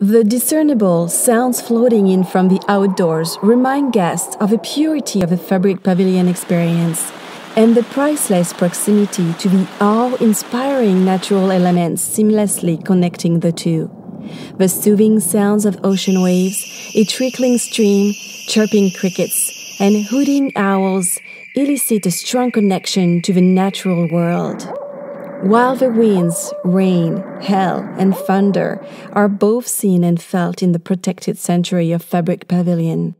The discernible sounds floating in from the outdoors remind guests of the purity of the Fabriq Pavilion experience and the priceless proximity to the awe inspiring natural elements seamlessly connecting the two. The soothing sounds of ocean waves, a trickling stream, chirping crickets, and hooting owls elicit a strong connection to the natural world. While the winds, rain, hail, and thunder are both seen and felt in the protected sanctuary of Fabriq Pavilion,